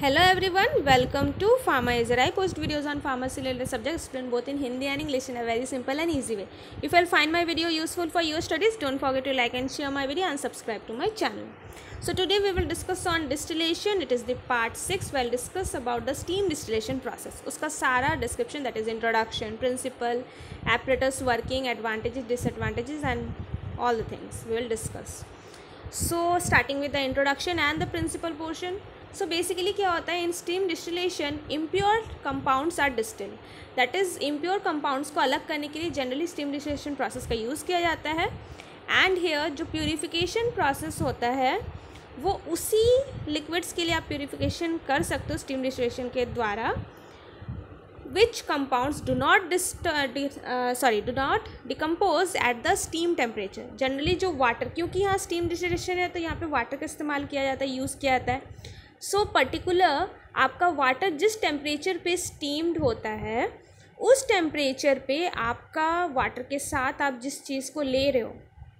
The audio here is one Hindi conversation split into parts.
Hello everyone, welcome to Pharma Azure. I post videos on pharmacy related subjects explained both in Hindi and English in a very simple and easy way. If you find my video useful for your studies, don't forget to like and share my video and subscribe to my channel. So today we will discuss on distillation. It is the part 6 we will discuss about the steam distillation process. Uska sara description that is introduction, principle, apparatus working, advantages, disadvantages and all the things we will discuss. So starting with the introduction and the principal portion so basically क्या होता है? In steam distillation impure compounds are distil that is impure compounds को अलग करने के लिए जनरली स्टीम डिस्टिलेशन प्रोसेस का यूज़ किया जाता है. एंड हेयर जो प्योरीफिकेशन प्रोसेस होता है, वो उसी लिक्विड्स के लिए आप प्योरीफिकेशन कर सकते हो स्टीम डिस्टिलेशन के द्वारा which compounds do not sorry do not decompose at the steam temperature generally जो वाटर क्योंकि यहाँ स्टीम डिस्टिलेशन है तो यहाँ पे वाटर का इस्तेमाल किया जाता है यूज़ किया जाता है. सो so, पर्टिकुलर आपका वाटर जिस टेम्परेचर पे स्टीम्ड होता है उस टेम्परेचर पे आपका वाटर के साथ आप जिस चीज़ को ले रहे हो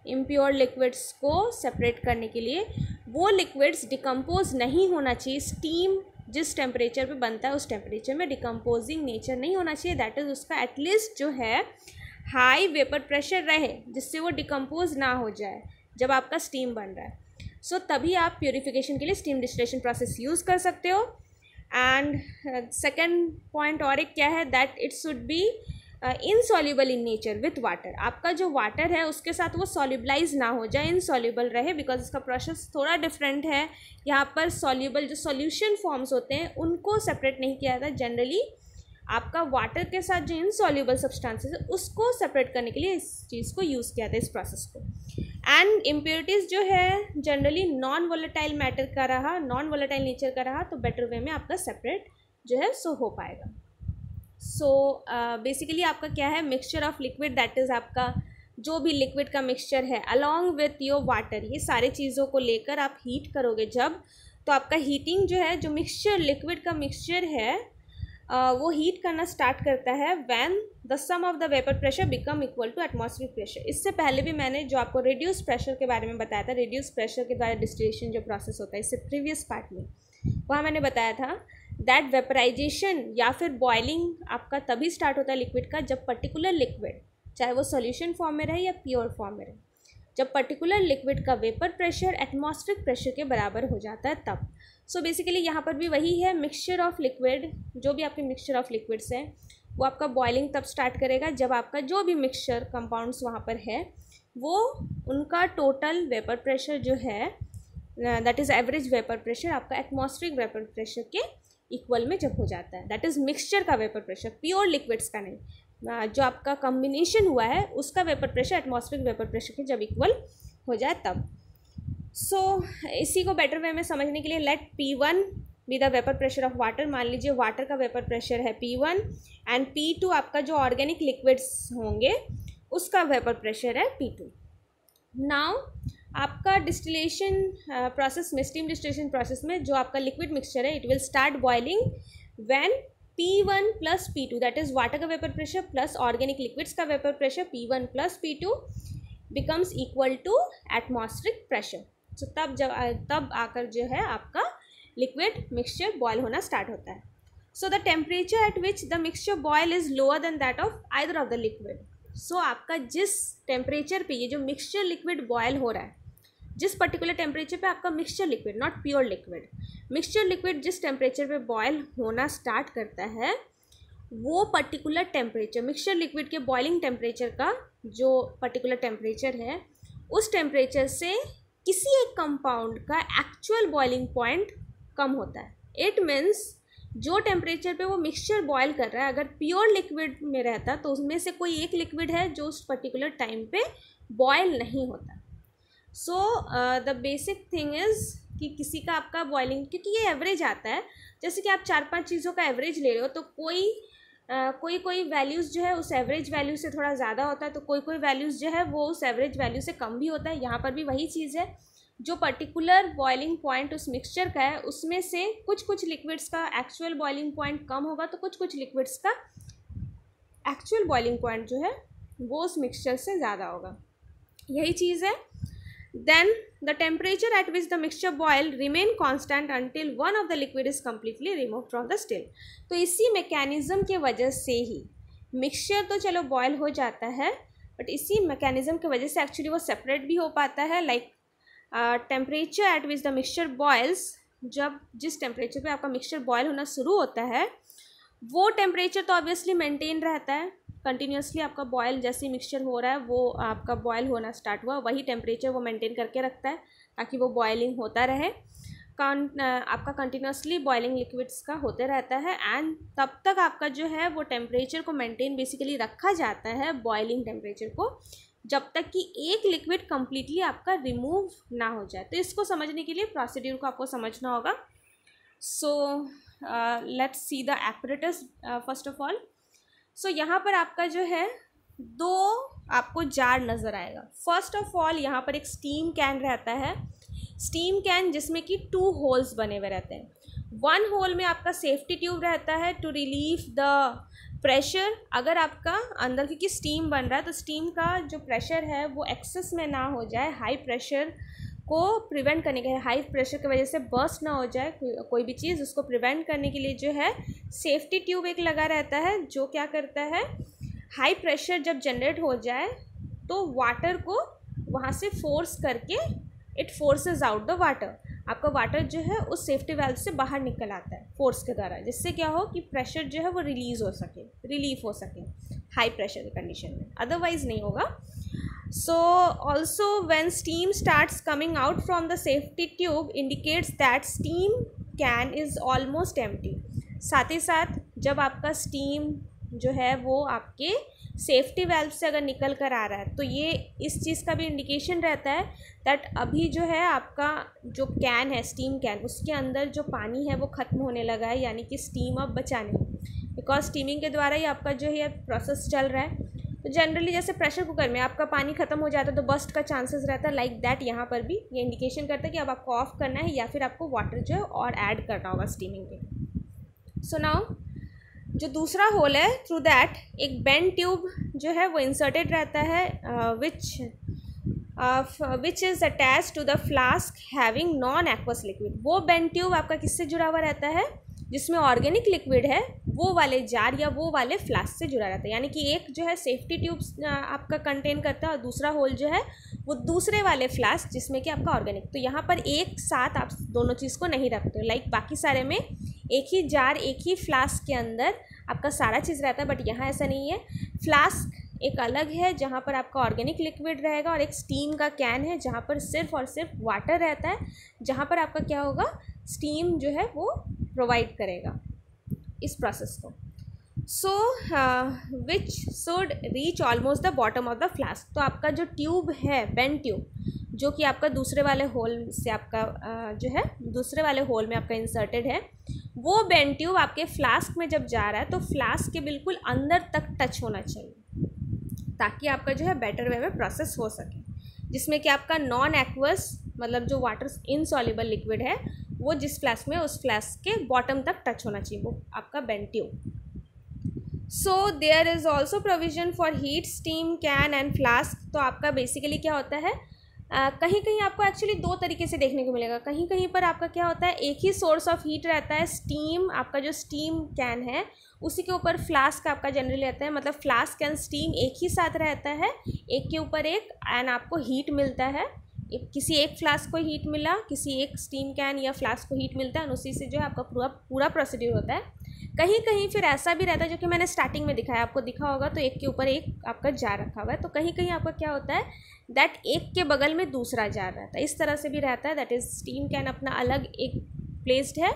इम्प्योर लिक्विड्स को सेपरेट करने के लिए वो लिक्विड्स डिकम्पोज नहीं होना चाहिए। स्टीम जिस टेम्परेचर पे बनता है उस टेम्परेचर में डिकम्पोजिंग नेचर नहीं होना चाहिए। दैट इज़ उसका एटलीस्ट जो है हाई वेपर प्रेशर रहे जिससे वो डिकम्पोज ना हो जाए जब आपका स्टीम बन रहा है। सो so, तभी आप प्योरीफिकेशन के लिए स्टीम डिस्टिलेशन प्रोसेस यूज़ कर सकते हो. एंड सेकेंड पॉइंट और एक क्या है? That it should be insoluble in nature with water आपका जो वाटर है उसके साथ वो सॉल्यूबलाइज ना हो जाए इनसॉल्यूबल रहे बिकॉज़ इसका प्रोसेस थोड़ा डिफरेंट है. यहाँ पर सॉल्यूबल जो सॉल्यूशन फॉर्म्स होते हैं उनको सेपरेट नहीं किया जाता. जनरली आपका वाटर के साथ जो इनसॉल्यूबल सब्सटेंसेस है उसको सेपरेट करने के लिए इस चीज़ को यूज़ किया था इस प्रोसेस को। एंड इम्प्योरिटीज़ जो है जनरली नॉन वोलेटाइल मैटर का रहा नॉन वोलेटाइल नेचर का रहा तो बेटर वे में आपका सेपरेट जो है सो हो पाएगा। सो so, बेसिकली uh, आपका क्या है mixture of liquid that is आपका जो भी लिक्विड का मिक्सचर है अलॉन्ग विथ योर वाटर ये सारे चीज़ों को लेकर आप हीट करोगे जब तो आपका हीटिंग जो है जो मिक्सचर लिक्विड का मिक्सचर है वो हीट करना स्टार्ट करता है when the sum of the vapour pressure become equal to atmospheric pressure इससे पहले भी मैंने जो आपको रिड्यूस प्रेशर के बारे में बताया था रिड्यूस प्रेशर के द्वारा डिस्टिलेशन जो प्रोसेस होता है, इससे प्रीवियस पार्ट में, वहाँ मैंने बताया था दैट वेपराइजेशन या फिर बॉइलिंग आपका तभी स्टार्ट होता है लिक्विड का जब पर्टिकुलर लिक्विड चाहे वो सोल्यूशन फॉर्म में रहे या प्योर फॉर्म में रहे, जब पर्टिकुलर लिक्विड का वेपर प्रेशर एटमॉस्फेरिक प्रेशर के बराबर हो जाता है तब। सो बेसिकली यहाँ पर भी वही है मिक्सचर ऑफ़ लिक्विड जो भी आपके मिक्सचर ऑफ़ लिक्विड्स हैं, वो आपका बॉइलिंग तब स्टार्ट करेगा जब आपका जो भी मिक्सचर कंपाउंड्स वहाँ पर है, वो उनका टोटल वेपर प्रेशर जो है that is average vapour pressure आपका एटमॉस्फेरिक वेपर प्रेशर के इक्वल में जब हो जाता है। दैट इज़ मिक्सचर का वेपर प्रेशर प्योर लिक्विड्स का नहीं। जो आपका कम्बिनेशन हुआ है, उसका vapour pressure atmospheric vapour pressure के जब इक्वल हो जाए तब। सो so, इसी को बेटर वे में समझने के लिए let P one be the vapour pressure of water मान लीजिए वाटर का वेपर प्रेशर है P one and P two आपका जो ऑर्गेनिक लिक्विड्स होंगे उसका वेपर प्रेशर है पी टू नाउ आपका डिस्टिलेशन प्रोसेस में स्टीम डिस्टिलेशन प्रोसेस में जो आपका लिक्विड मिक्सचर है it will start boiling when P one plus P two that is water का vapour pressure plus organic liquids का vapour pressure P one plus P two becomes equal to atmospheric pressure so तब जब तब आकर जो है आपका लिक्विड मिक्सचर बॉयल होना स्टार्ट होता है। So the temperature at which the mixture boil is lower than that of either of the liquid so आपका जिस टेम्परेचर पे ये जो मिक्सचर लिक्विड बॉयल हो रहा है, जिस पर्टिकुलर टेम्परेचर पे आपका mixture liquid not pure liquid mixture liquid जिस टेम्परेचर पे बॉयल होना स्टार्ट करता है, वो पर्टिकुलर टेम्परेचर मिक्सचर लिक्विड के बॉइलिंग टेम्परेचर का जो पर्टिकुलर टेम्परेचर है, उस टेम्परेचर से किसी एक कंपाउंड का एक्चुअल बॉइलिंग पॉइंट कम होता है। इट मीन्स जो टेम्परेचर पे वो मिक्सचर बॉयल कर रहा है, अगर प्योर लिक्विड में रहता तो उसमें से कोई एक लिक्विड है जो उस पर्टिकुलर टाइम पे बॉयल नहीं होता। So the basic thing is कि किसी का आपका बॉइलिंग क्योंकि ये एवरेज आता है। जैसे कि आप चार पाँच चीज़ों का एवरेज ले रहे हो तो कोई Uh, कोई कोई वैल्यूज़ जो है उस एवरेज वैल्यू से थोड़ा ज़्यादा होता है तो कोई कोई वैल्यूज़ जो है वो उस एवरेज वैल्यू से कम भी होता है। यहाँ पर भी वही चीज़ है जो पर्टिकुलर बॉइलिंग पॉइंट उस मिक्सचर का है उसमें से कुछ कुछ लिक्विड्स का एक्चुअल बॉइलिंग पॉइंट कम होगा तो कुछ कुछ लिक्विड्स का एक्चुअल बॉइलिंग पॉइंट जो है वो उस मिक्सचर से ज़्यादा होगा। यही चीज़ है। Then, the temperature at which the mixture boil remain constant until one of the liquid is completely removed from the still. तो इसी mechanism के वजह से ही मिक्सचर तो चलो बॉयल हो जाता है बट इसी मैकेनिज्म की वजह से एक्चुअली वो सेपरेट भी हो पाता है like temperature at which the mixture boils जब जिस टेम्परेचर पे आपका मिक्सचर बॉयल होना शुरू होता है, वो टेम्परेचर तो ऑब्वियसली मेंटेन रहता है। कंटिन्यूसली आपका बॉयल जैसे मिक्सचर हो रहा है, वो आपका बॉयल होना स्टार्ट हुआ, वही टेम्परेचर वो मेंटेन करके रखता है, ताकि वो बॉयलिंग होता रहे। आपका कंटिन्यूसली बॉयलिंग लिक्विड्स का होते रहता है एंड तब तक आपका जो है वो टेम्परेचर को मेंटेन बेसिकली रखा जाता है बॉयलिंग टेम्परेचर को, जब तक कि एक लिक्विड कम्प्लीटली आपका रिमूव ना हो जाए। तो इसको समझने के लिए प्रोसीड्यूर को आपको समझना होगा। So let's see the apparatus first of all so यहाँ पर आपका जो है, दो आपको जार नज़र आएगा। फ़र्स्ट ऑफ़ ऑल यहाँ पर एक स्टीम कैन रहता है। स्टीम कैन जिसमें कि टू होल्स बने हुए रहते हैं। वन होल में आपका सेफ्टी ट्यूब रहता है टू रिलीव द प्रेशर अगर आपका अंदर क्योंकि स्टीम बन रहा है तो स्टीम का जो प्रेशर है, वो एक्सेस में ना हो जाए हाई प्रेशर को प्रिवेंट करने के लिए हाई प्रेशर की वजह से बर्स्ट ना हो जाए कोई, कोई भी चीज़ उसको प्रिवेंट करने के लिए जो है सेफ्टी ट्यूब एक लगा रहता है जो क्या करता है हाई प्रेशर जब जनरेट हो जाए तो वाटर को वहाँ से फोर्स करके it forces out the water आपका वाटर जो है उस सेफ्टी वेल्व से बाहर निकल आता है फोर्स के द्वारा जिससे क्या हो कि प्रेशर जो है वो रिलीज़ हो सके रिलीफ हो सके हाई प्रेशर की कंडीशन में. अदरवाइज़ नहीं होगा. So also when steam start coming out from the safety tube indicates that steam can is almost empty साथ ही साथ, जब आपका स्टीम जो है, वो आपके सेफ्टी वेल्व से अगर निकल कर आ रहा है तो ये इस चीज़ का भी इंडिकेशन रहता है दैट अभी जो है, आपका जो कैन है स्टीम कैन उसके अंदर जो पानी है, वो ख़त्म होने लगा है, यानी कि स्टीम अब बचा नहीं। बिकॉज़ स्टीमिंग के द्वारा ही आपका जो है प्रोसेस चल रहा है। तो जनरली जैसे प्रेशर कुकर में आपका पानी ख़त्म हो जाता है तो बस्ट का चांसेस रहता है लाइक दैट यहाँ पर भी ये इंडिकेशन करता है कि अब आपको ऑफ़ करना है या फिर आपको वाटर जो है और ऐड करना होगा स्टीमिंग के सो नाउ जो दूसरा होल है थ्रू दैट एक बेंड ट्यूब जो है वो इंसर्टेड रहता है which which is attach to the flask having non aqueous liquid वो बेंड ट्यूब आपका किससे जुड़ा हुआ रहता है? जिसमें ऑर्गेनिक लिक्विड है, वो वाले जार या वो वाले फ्लास्क से जुड़ा रहता है। यानी कि एक जो है सेफ्टी ट्यूब आपका कंटेन करता है और दूसरा होल जो है, वो दूसरे वाले फ्लास्क जिसमें कि आपका ऑर्गेनिक। तो यहाँ पर एक साथ आप दोनों चीज़ को नहीं रखते लाइक बाकी सारे में एक ही जार, एक ही फ्लास्क के अंदर आपका सारा चीज़ रहता है, बट यहाँ ऐसा नहीं है। फ्लास्क एक अलग है, जहाँ पर आपका ऑर्गेनिक लिक्विड रहेगा और एक स्टीम का कैन है, जहाँ पर सिर्फ़ और सिर्फ़ वाटर रहता है। जहाँ पर आपका क्या होगा, स्टीम जो है वो प्रोवाइड करेगा इस प्रोसेस को। So which should reach almost the bottom of the flask तो आपका जो ट्यूब है बेन ट्यूब जो कि आपका दूसरे वाले होल से आपका uh, जो है दूसरे वाले होल में आपका इंसर्टेड है वो बेन ट्यूब आपके फ्लास्क में जब जा रहा है तो फ्लास्क के बिल्कुल अंदर तक टच होना चाहिए ताकि आपका जो है बेटर वे में प्रोसेस हो सके। जिसमें कि आपका नॉन एक्वस मतलब जो वाटर इनसॉल्युबल लिक्विड है वो जिस फ्लास्क में उस फ्लास्क के बॉटम तक टच होना चाहिए वो आपका bent tube so there is also provision for heat steam can and flask तो आपका बेसिकली क्या होता है? Uh, कहीं कहीं आपको एक्चुअली दो तरीके से देखने को मिलेगा। कहीं कहीं पर आपका क्या होता है? एक ही सोर्स ऑफ़ हीट रहता है स्टीम आपका जो स्टीम कैन है उसी के ऊपर फ्लास्क आपका जनरली रहता है। मतलब फ्लास्क एंड स्टीम एक ही साथ रहता है एक के ऊपर एक एंड आपको हीट मिलता है। एक, किसी एक फ्लास्क को हीट मिला, किसी एक स्टीम कैन या फ्लास्क को हीट मिलता है, उसी से जो है आपका पूरा पूरा प्रोसीड्यूर होता है। कहीं कहीं फिर ऐसा भी रहता है, जो कि मैंने स्टार्टिंग में दिखाया, आपको दिखा होगा तो एक के ऊपर एक आपका जार रखा हुआ है। तो कहीं कहीं आपका क्या होता है दैट एक के बगल में दूसरा जार रहता है। इस तरह से भी रहता है दैट इज़ स्टीम कैन अपना अलग एक प्लेस्ड है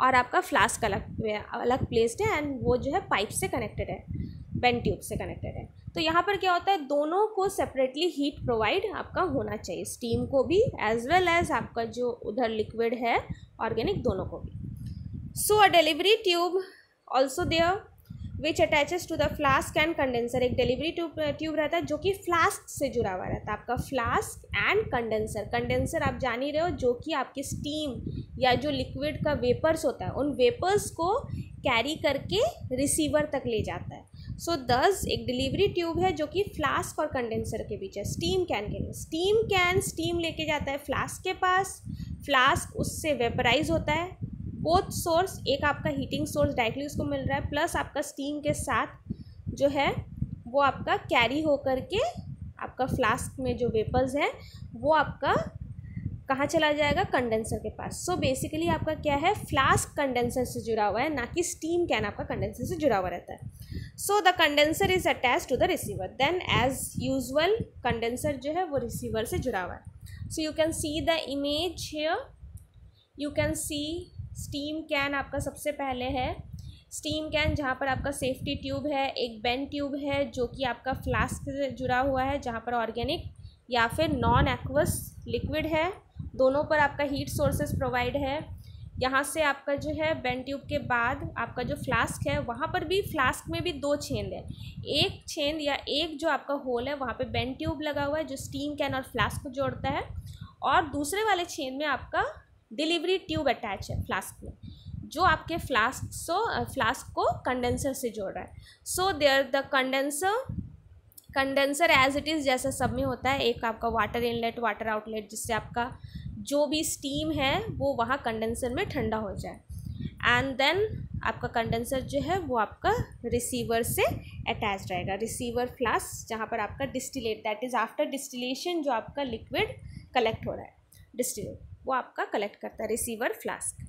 और आपका फ्लास्क अलग अलग प्लेस्ड है एंड वो जो है पाइप से कनेक्टेड है बेन ट्यूब से कनेक्टेड है। तो यहाँ पर क्या होता है, दोनों को सेपरेटली हीट प्रोवाइड आपका होना चाहिए। स्टीम को भी एज वेल एज आपका जो उधर लिक्विड है ऑर्गेनिक दोनों को भी। So a delivery tube also there which attaches to the flask and condenser एक डिलीवरी ट्यूब ट्यूब रहता है जो कि फ्लास्क से जुड़ा हुआ रहता है। आपका फ्लास्क एंड कंडेंसर कंडेंसर आप जान ही रहे हो, जो कि आपकी स्टीम या जो लिक्विड का वेपर्स होता है, उन वेपर्स को कैरी करके रिसीवर तक ले जाता है। सो दस एक डिलीवरी ट्यूब है जो कि फ्लास्क और कंडेंसर के बीच है स्टीम कैन के लिए। स्टीम कैन स्टीम लेके जाता है फ्लास्क के पास। फ्लास्क उससे वेपराइज होता है। बोथ सोर्स एक आपका हीटिंग सोर्स डायरेक्टली उसको मिल रहा है प्लस आपका स्टीम के साथ जो है, वो आपका कैरी होकर के आपका फ्लास्क में जो वेपर्स हैं, वो आपका कहाँ चला जाएगा? कंडेंसर के पास। सो so बेसिकली आपका क्या है? फ्लास्क कंडेंसर से जुड़ा हुआ है, ना कि स्टीम कैन आपका कंडेंसर से जुड़ा हुआ रहता है। So the condenser is attach to the receiver then as usual condenser जो है, वो रिसीवर से जुड़ा हुआ है। So you can see the image here you can see steam can आपका सबसे पहले है। स्टीम कैन जहाँ पर आपका सेफ्टी ट्यूब है, एक बेन ट्यूब है, जो कि आपका फ्लास्क से जुड़ा हुआ है, जहाँ पर ऑर्गेनिक या फिर नॉन एक्वस लिक्विड है। दोनों पर आपका हीट सोर्सेज प्रोवाइड है। यहाँ से आपका जो है बेन ट्यूब के बाद आपका जो फ्लास्क है, वहाँ पर भी फ्लास्क में भी दो छेंद है। एक छेंद या एक जो आपका होल है, वहाँ पे बेन ट्यूब लगा हुआ है, जो स्टीम कैन और फ्लास्क को जोड़ता है। और दूसरे वाले छेंद में आपका डिलीवरी ट्यूब अटैच है फ्लास्क में, जो आपके फ्लास्क सो फ्लास्क को कंडेंसर से जोड़ रहा है। So there the condenser condenser as it is जैसा सब में होता है, एक आपका वाटर इनलेट वाटर आउटलेट जिससे आपका जो भी स्टीम है, वो वहाँ कंडेंसर में ठंडा हो जाए। एंड देन आपका कंडेंसर जो है, वो आपका रिसीवर से अटैच रहेगा रिसीवर फ्लास्क जहाँ पर आपका distillate that is after distillation जो आपका लिक्विड कलेक्ट हो रहा है डिस्टिलेट वो आपका कलेक्ट करता है रिसीवर फ्लास्क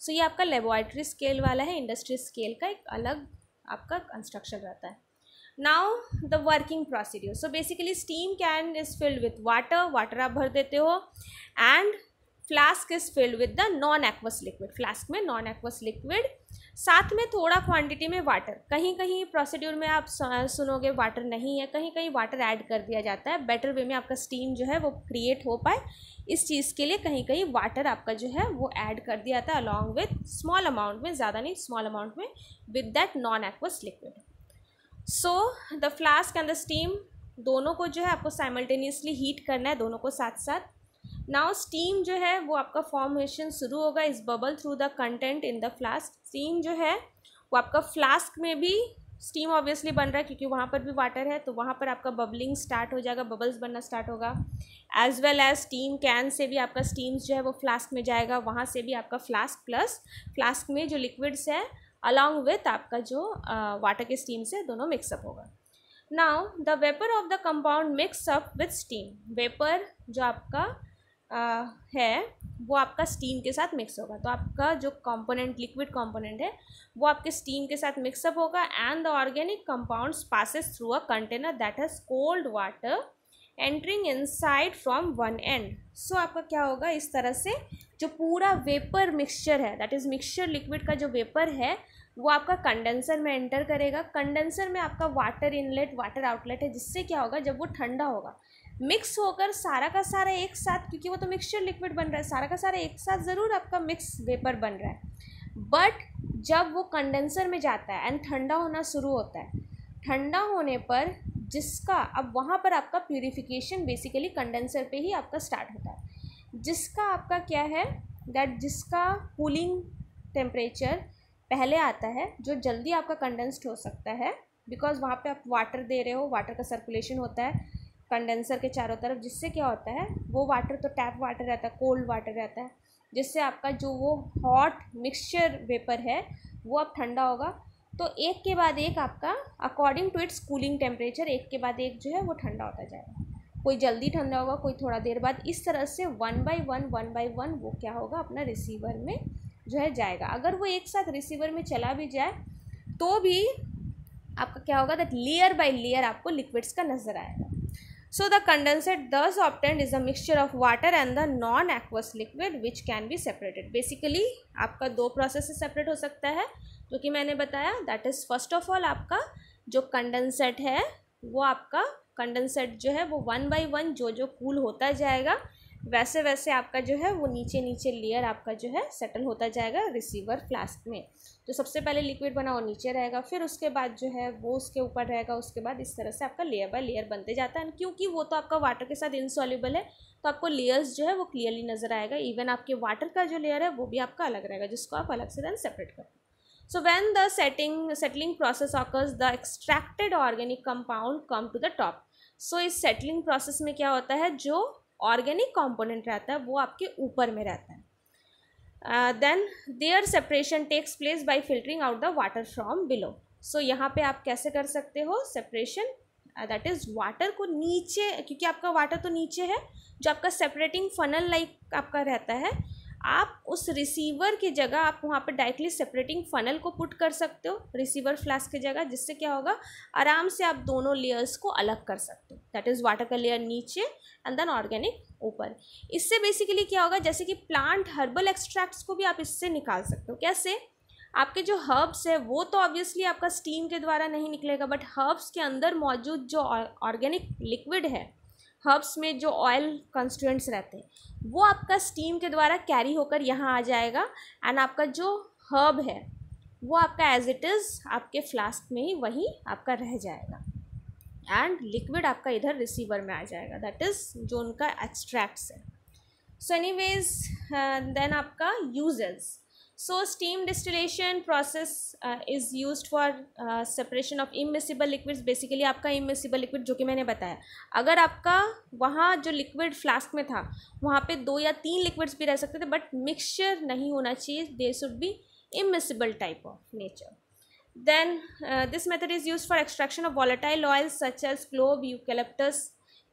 सो ये आपका लेबोरेटरी स्केल वाला है इंडस्ट्री स्केल का एक अलग आपका कंस्ट्रक्शन रहता है। Now the working procedure so basically steam can is filled with water water आप भर देते हो. And flask is filled with the non aqueous liquid flask में नॉन एक्वस लिक्विड साथ में थोड़ा क्वांटिटी में वाटर कहीं कहीं प्रोसीड्यूर में आप सुनोगे वाटर नहीं है. कहीं कहीं वाटर ऐड कर दिया जाता है. बेटर वे में आपका स्टीम जो है वो क्रिएट हो पाए. इस चीज़ के लिए कहीं कहीं वाटर आपका जो है वो ऐड कर दिया जाता है अलॉन्ग विथ स्मॉल अमाउंट में, ज़्यादा नहीं स्मॉल अमाउंट में with that non aqueous liquid so the flask and the steam दोनों को जो है आपको साइमल्टेनियसली हीट करना है, दोनों को साथ साथ नाउ स्टीम जो है, वो आपका फॉर्मेशन शुरू होगा इस bubble through the content in the flask steam जो है, वो आपका फ्लास्क में भी स्टीम ऑब्वियसली बन रहा है क्योंकि वहाँ पर भी वाटर है तो वहाँ पर आपका बबलिंग स्टार्ट हो जाएगा बबल्स बनना स्टार्ट होगा। As well as steam can से भी आपका स्टीम्स जो है, वो फ्लास्क में जाएगा, वहाँ से भी आपका फ्लास्क प्लस फ्लास्क में जो लिक्विड्स है अलॉन्ग विथ आपका जो वाटर के स्टीम से दोनों मिक्सअप होगा। Now the vapour of the compound mix up with steam vapour जो आपका है, वो आपका स्टीम के साथ मिक्स होगा। तो आपका जो कंपोनेंट लिक्विड कंपोनेंट है, वो आपके स्टीम के साथ मिक्सअप होगा and the organic compounds passes through a container that has cold water entering inside from one end so आपका क्या होगा? इस तरह से जो पूरा वेपर मिक्सचर है दैट इज़ मिक्सचर लिक्विड का जो वेपर है वो आपका कंडेंसर में एंटर करेगा। कंडेंसर में आपका वाटर इनलेट वाटर आउटलेट है, जिससे क्या होगा, जब वो ठंडा होगा। मिक्स होकर सारा का सारा एक साथ, क्योंकि वो तो मिक्सचर लिक्विड बन रहा है, सारा का सारा एक साथ ज़रूर आपका मिक्स वेपर बन रहा है। बट जब वो कंडेंसर में जाता है एंड ठंडा होना शुरू होता है, ठंडा होने पर जिसका, अब वहाँ पर आपका प्यूरिफिकेशन बेसिकली कंडेंसर पे ही आपका स्टार्ट होता है। जिसका आपका क्या है दैट जिसका कूलिंग टेम्परेचर पहले आता है, जो जल्दी आपका कंडेंस्ड हो सकता है बिकॉज़ वहाँ पे आप वाटर दे रहे हो वाटर का सर्कुलेशन होता है कंडेंसर के चारों तरफ़, जिससे क्या होता है, वो वाटर तो टैप वाटर रहता है कोल्ड वाटर रहता है, जिससे आपका जो वो हॉट मिक्सचर वेपर है, वो अब ठंडा होगा। तो एक के बाद एक आपका according to its cooling temperature एक के बाद एक जो है, वो ठंडा होता जाएगा। कोई जल्दी ठंडा होगा, कोई थोड़ा देर बाद, इस तरह से one by one one by one वो क्या होगा, अपना रिसीवर में जो है जाएगा। अगर वो एक साथ रिसीवर में चला भी जाए तो भी आपका क्या होगा दैट लेयर बाई लेयर आपको लिक्विड्स का नज़र आएगा। So, the condensate thus obtained is a mixture of water and the non-aqueous liquid which can be separated. Basically, आपका दो प्रोसेस से सेपरेट हो सकता है, जो कि मैंने बताया। That is first of all आपका जो कंडेंसेट है, वो आपका कंडेंसेट जो है, वो वन बाई वन जो जो कूल होता जाएगा। वैसे वैसे आपका जो है वो नीचे नीचे लेयर आपका जो है सेटल होता जाएगा रिसीवर फ्लास्क में। तो सबसे पहले लिक्विड बना वो नीचे रहेगा, फिर उसके बाद जो है वो उसके ऊपर रहेगा, उसके बाद इस तरह से आपका लेयर बाय लेयर बनते जाता है। क्योंकि वो तो आपका वाटर के साथ इनसॉल्यूबल है तो आपको लेयर्स जो है वो क्लियरली नज़र आएगा। इवन आपके वाटर का जो लेयर है, वो भी आपका अलग रहेगा, जिसको आप अलग से देन सेपरेट करें। So when the setting, settling process occurs, the extracted organic compound come to the top. So इस settling process में क्या होता है? जो organic कॉम्पोनेंट रहता है, वो आपके ऊपर में रहता है। Then there separation takes place by filtering out the water from below so यहाँ पे आप कैसे कर सकते हो? सेपरेशन दैट इज़ वाटर को नीचे, क्योंकि आपका वाटर तो नीचे है, जो आपका सेपरेटिंग फनल लाइक आपका रहता है आप उस रिसीवर की जगह आप वहाँ पर डायरेक्टली सेपरेटिंग फनल को पुट कर सकते हो रिसीवर फ्लास्क की जगह, जिससे क्या होगा, आराम से आप दोनों लेयर्स को अलग कर सकते हो। दैट इज़ वाटर का लेयर नीचे एंड देन ऑर्गेनिक ऊपर। इससे बेसिकली क्या होगा, जैसे कि प्लांट हर्बल एक्सट्रैक्ट्स को भी आप इससे निकाल सकते हो। कैसे? आपके जो हर्ब्स है, वो तो ऑब्वियसली आपका स्टीम के द्वारा नहीं निकलेगा बट हर्ब्स के अंदर मौजूद जो ऑर्गेनिक लिक्विड है हर्ब्स में जो ऑयल कंस्टिट्यूंट्स रहते हैं, वो आपका स्टीम के द्वारा कैरी होकर यहाँ आ जाएगा एंड आपका जो हर्ब है, वो आपका एज इट इज़ आपके फ्लास्क में ही वही आपका रह जाएगा एंड लिक्विड आपका इधर रिसीवर में आ जाएगा दैट इज़ जो उनका एक्सट्रैक्ट्स है। सो एनी वेज देन आपका uses so steam distillation process uh, is used for uh, separation of immiscible liquids basically आपका immiscible liquid जो कि मैंने बताया अगर आपका वहाँ जो liquid flask में था वहाँ पे दो या तीन liquids भी रह सकते थे but mixture नहीं होना चाहिए they should be immiscible type of nature then uh, this method is used for extraction of volatile oils such as clove eucalyptus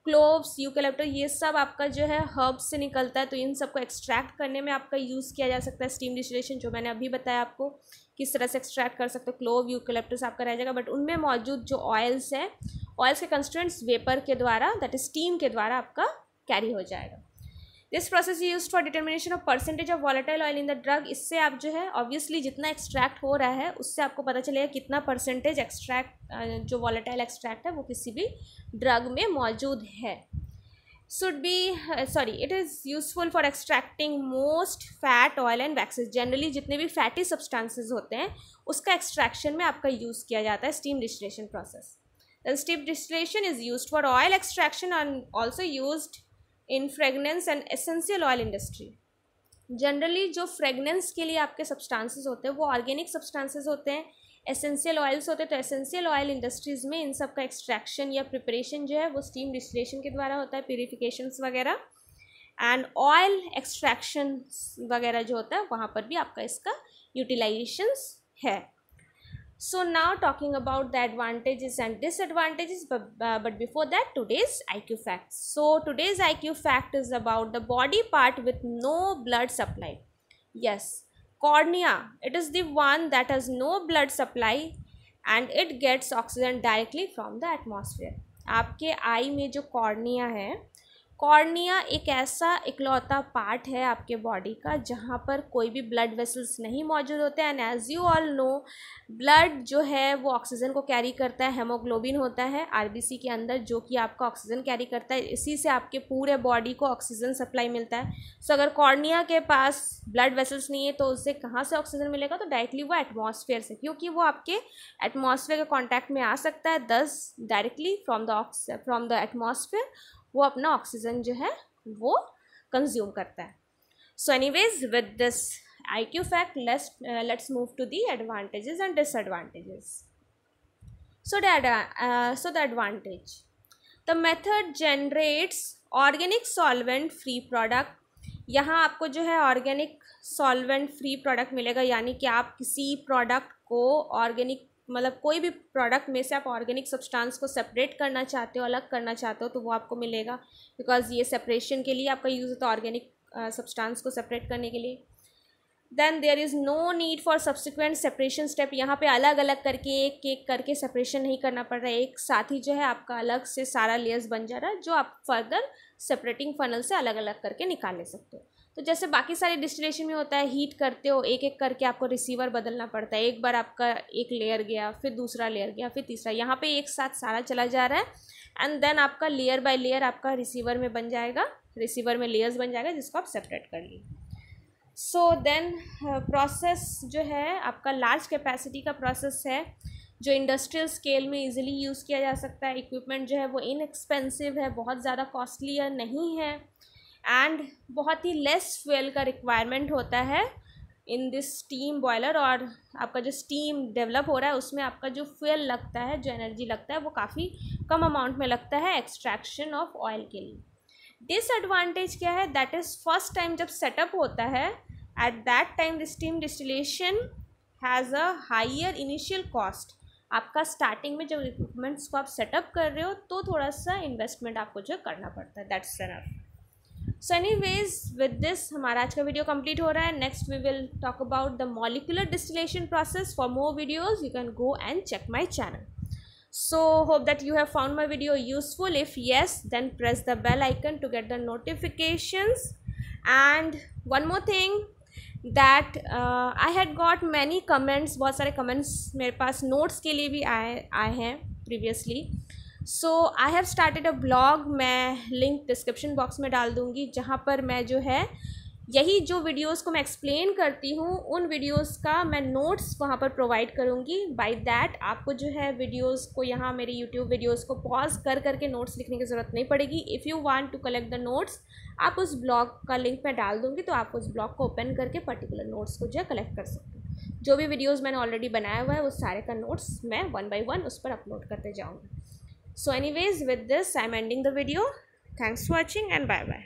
cloves eucalyptus ये सब आपका जो है हर्ब्स से निकलता है तो इन सबको एक्सट्रैक्ट करने में आपका यूज़ किया जा सकता है स्टीम डिस्टिलेशन जो मैंने अभी बताया आपको, किस तरह से एक्सट्रैक्ट कर सकते हो क्लोव यूकेलेप्टस आपका रह जाएगा बट उनमें मौजूद जो ऑयल्स हैं ऑयल्स के कंस्टेंट्स वेपर के द्वारा दैट इज़ स्टीम के द्वारा आपका कैरी हो जाएगा। This process use for determination of percentage of volatile oil in the drug इससे आप जो है ऑब्वियसली जितना एक्सट्रैक्ट हो रहा है, उससे आपको पता चलेगा कितना परसेंटेज एक्सट्रैक्ट जो वॉलेटाइल एक्सट्रैक्ट है, वो किसी भी ड्रग में मौजूद है। Should be sorry it is useful for extracting most fat oil and waxes generally जितने भी फैटी सब्सटेंसेज होते हैं, उसका एक्सट्रैक्शन में आपका यूज़ किया जाता है steam distillation process steam distillation is use for oil extraction and also used in fragrance and essential oil industry generally जो फ्रेगनेंस के लिए आपके सब्सटेंसेस होते हैं, वो ऑर्गेनिक सब्सटेंसेस होते हैं एसेंशियल ऑयल्स होते हैं तो एसेंशियल ऑयल इंडस्ट्रीज़ में इन सब का एक्सट्रैक्शन या प्रिपरेशन जो है, वो स्टीम डिस्टिलेशन के द्वारा होता है प्योरीफिकेशंस वगैरह. एंड ऑयल एक्सट्रैक्शन वगैरह जो होता है, वहाँ पर भी आपका इसका यूटिलाइजेशंस है। So now talking about the advantages and disadvantages but, uh, but before that today's iq facts so today's iq fact is about the body part with no blood supply yes cornea it is the one that has no blood supply and it gets oxygen directly from the atmosphere आपके आई में जो कॉर्निया है कॉर्निया एक ऐसा इकलौता पार्ट है आपके बॉडी का जहाँ पर कोई भी ब्लड वेसल्स नहीं मौजूद होते and as you all know blood जो है वो ऑक्सीजन को कैरी करता है हेमोग्लोबिन होता है आरबीसी के अंदर जो कि आपका ऑक्सीजन कैरी करता है इसी से आपके पूरे बॉडी को ऑक्सीजन सप्लाई मिलता है। सो so, अगर कॉर्निया के पास ब्लड वेसल्स नहीं है तो उससे कहाँ से ऑक्सीजन मिलेगा? तो डायरेक्टली वो एटमोसफेयर से क्योंकि वो आपके एटमॉस्फेयर के कॉन्टैक्ट में आ सकता है thus directly from the from the atmosphere वो अपना ऑक्सीजन जो है, वो कंज्यूम करता है। So anyways with this I Q fact let's let's move to the advantages and disadvantages so so the advantage the method generates organic solvent free product यहाँ आपको जो है ऑर्गेनिक सॉल्वेंट फ्री प्रोडक्ट मिलेगा, यानी कि आप किसी प्रोडक्ट को ऑर्गेनिक मतलब कोई भी प्रोडक्ट में से आप ऑर्गेनिक सब्सटेंस को सेपरेट करना चाहते हो, अलग करना चाहते हो तो वो आपको मिलेगा। बिकॉज़ ये सेपरेशन के लिए आपका यूज़ होता है ऑर्गेनिक सब्सटेंस को सेपरेट करने के लिए। Then there is no need for subsequent separation step यहाँ पे अलग अलग करके एक एक करके सेपरेशन नहीं करना पड़ रहा है। एक साथ ही जो है, आपका अलग से सारा लेयर्स बन जा रहा है, जो आप फर्दर सेपरेटिंग फनल से अलग अलग करके निकाल ले सकते हो। तो जैसे बाकी सारे डिस्टिलेशन में होता है हीट करते हो एक एक करके आपको रिसीवर बदलना पड़ता है। एक बार आपका एक लेयर गया, फिर दूसरा लेयर गया, फिर तीसरा। यहाँ पे एक साथ सारा चला जा रहा है। एंड देन आपका लेयर बाय लेयर आपका रिसीवर में बन जाएगा। रिसीवर में लेयर्स बन जाएगा, जिसको आप सेपरेट कर लिए। सो देन प्रोसेस जो है, आपका लार्ज कैपेसिटी का प्रोसेस है, जो इंडस्ट्रियल स्केल में इजीली यूज़ किया जा सकता है। इक्विपमेंट जो है, वो इनएक्सपेंसिव है, बहुत ज़्यादा कॉस्टली नहीं है। एंड बहुत ही लेस फ्यूल का रिक्वायरमेंट होता है इन दिस स्टीम बॉयलर और आपका जो स्टीम डेवलप हो रहा है, उसमें आपका जो फ्यूल लगता है, जो एनर्जी लगता है, वो काफ़ी कम अमाउंट में लगता है एक्सट्रैक्शन ऑफ़ ऑयल के लिए। डिसएडवांटेज क्या है? दैट इज़ फ़र्स्ट टाइम जब सेटअप होता है at that time the steam distillation has a higher initial cost आपका स्टार्टिंग में जब इक्विपमेंट्स को आप सेटअप कर रहे हो तो थोड़ा सा इन्वेस्टमेंट आपको जो करना पड़ता है। That's enough so anyways with this हमारा आज का वीडियो कंप्लीट हो रहा है। Next we will talk about the molecular distillation process for more videos you can go and check my channel so, hope that you have found my video useful. If yes, then press the bell icon to get the notifications. And one more thing that I had got many comments बहुत सारे कमेंट्स मेरे पास नोट्स के लिए भी आए आए हैं previously so I have started a blog मैं लिंक डिस्क्रिप्शन बॉक्स में डाल दूँगी, जहाँ पर मैं जो है, यही जो वीडियोस को मैं एक्सप्लेन करती हूँ, उन वीडियोस का मैं नोट्स वहाँ पर प्रोवाइड करूँगी। बाय दैट आपको जो है वीडियोस को यहाँ मेरे यूट्यूब वीडियोस को पॉज कर करके नोट्स लिखने की ज़रूरत नहीं पड़ेगी। If you want to collect the notes आप उस ब्लॉग का लिंक मैं डाल दूँगी तो आप उस ब्लॉग को ओपन करके पर्टिकुलर नोट्स को जो है कलेक्ट कर सकते हैं। जो भी वीडियोज़ मैंने ऑलरेडी बनाया हुआ है उस सारे का नोट्स मैं वन बाई वन उस पर अपलोड करते जाऊँगी। so anyways with this i'm ending the video. Thanks for watching and bye bye